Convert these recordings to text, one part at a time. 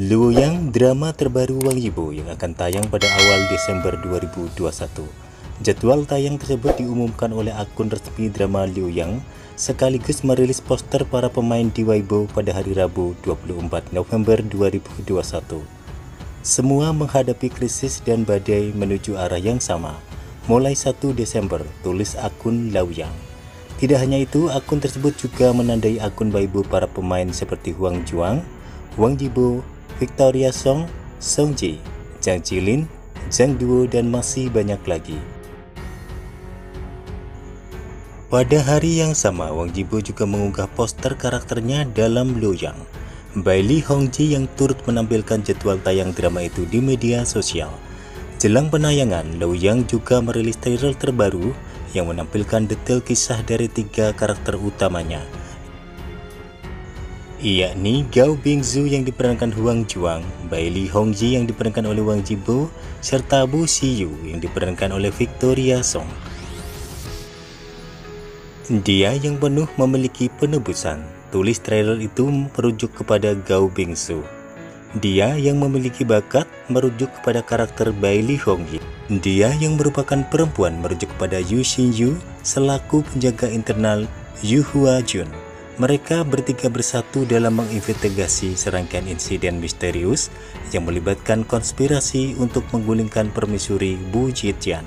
Luoyang drama terbaru Wang Yibo yang akan tayang pada awal Desember 2021. Jadwal tayang tersebut diumumkan oleh akun resmi drama Luoyang sekaligus merilis poster para pemain di Weibo pada hari Rabu 24 November 2021. Semua menghadapi krisis dan badai menuju arah yang sama. Mulai 1 Desember, tulis akun Laoyang. Tidak hanya itu, akun tersebut juga menandai akun Weibo para pemain seperti Huang Juang, Wang Yibo, Victoria Song, Song Ji, Zhang Jilin, Zhang Duo, dan masih banyak lagi. Pada hari yang sama, Wang Jibo juga mengunggah poster karakternya dalam Loyang. Bailey Hongji yang turut menampilkan jadwal tayang drama itu di media sosial. Jelang penayangan, Loyang juga merilis trailer terbaru yang menampilkan detail kisah dari tiga karakter utamanya, yakni Gao Bingzu yang diperankan Huang Juang, Bailey Hongji yang diperankan oleh Wang Jibo, serta Bu Xiyu yang diperankan oleh Victoria Song. Dia yang penuh memiliki penebusan. Tulis trailer itu merujuk kepada Gao Bingzu. Dia yang memiliki bakat merujuk kepada karakter Bailey Hongji. Dia yang merupakan perempuan merujuk kepada Yu Xinyu selaku penjaga internal Yu Hua Jun. Mereka bertiga bersatu dalam menginvestigasi serangkaian insiden misterius yang melibatkan konspirasi untuk menggulingkan permisuri Bu Jitian.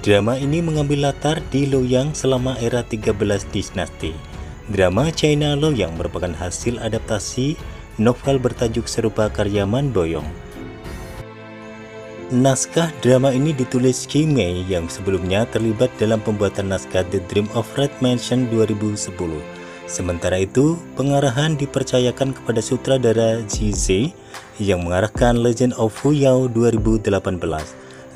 Drama ini mengambil latar di Loyang selama era 13 dinasti. Drama China Loyang merupakan hasil adaptasi novel bertajuk serupa karya Man Boyong Naskah drama ini ditulis Kim Mei yang sebelumnya terlibat dalam pembuatan naskah The Dream of Red Mansion 2010. Sementara itu, pengarahan dipercayakan kepada sutradara Ji yang mengarahkan Legend of Fu Yao 2018.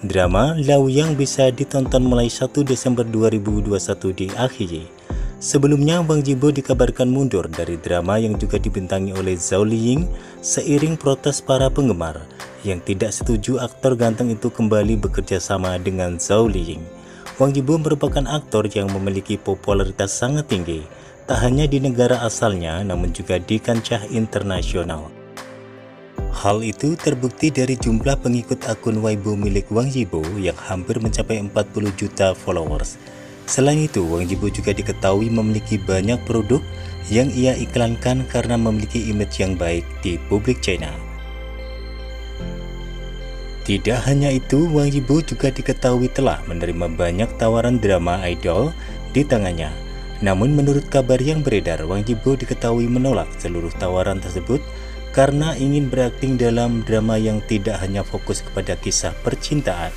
Drama Lao yang bisa ditonton mulai 1 Desember 2021 di AKJ. Sebelumnya, Bang Jibo dikabarkan mundur dari drama yang juga dibintangi oleh Zhao Liying seiring protes para penggemar yang tidak setuju aktor ganteng itu kembali bekerja sama dengan Zhao Liying. Wang Yibo merupakan aktor yang memiliki popularitas sangat tinggi, tak hanya di negara asalnya namun juga di kancah internasional. Hal itu terbukti dari jumlah pengikut akun Weibo milik Wang Yibo yang hampir mencapai 40 juta followers. Selain itu, Wang Yibo juga diketahui memiliki banyak produk yang ia iklankan karena memiliki image yang baik di publik China. Tidak hanya itu, Wang Yibo juga diketahui telah menerima banyak tawaran drama idol di tangannya. Namun menurut kabar yang beredar, Wang Yibo diketahui menolak seluruh tawaran tersebut karena ingin berakting dalam drama yang tidak hanya fokus kepada kisah percintaan.